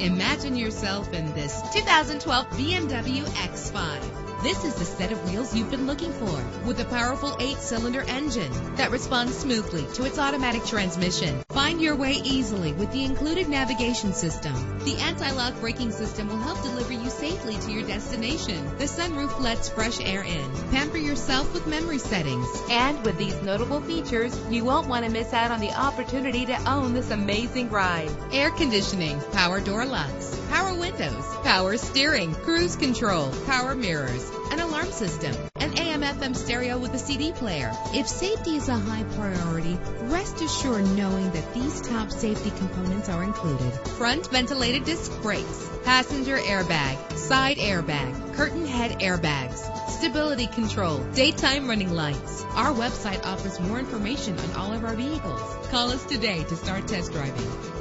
Imagine yourself in this 2012 BMW X5. This is the set of wheels you've been looking for with a powerful eight-cylinder engine that responds smoothly to its automatic transmission. Find your way easily with the included navigation system. The anti-lock braking system will help deliver you safely to your destination. The sunroof lets fresh air in. Pamper yourself with memory settings. And with these notable features, you won't want to miss out on the opportunity to own this amazing ride. Air conditioning, power door locks, power windows, power steering, cruise control, power mirrors, an alarm system, an AM FM stereo with a CD player. If safety is a high priority, rest assured knowing that these top safety components are included. Front ventilated disc brakes, passenger airbag, side airbag, curtain head airbags, stability control, daytime running lights. Our website offers more information on all of our vehicles. Call us today to start test driving.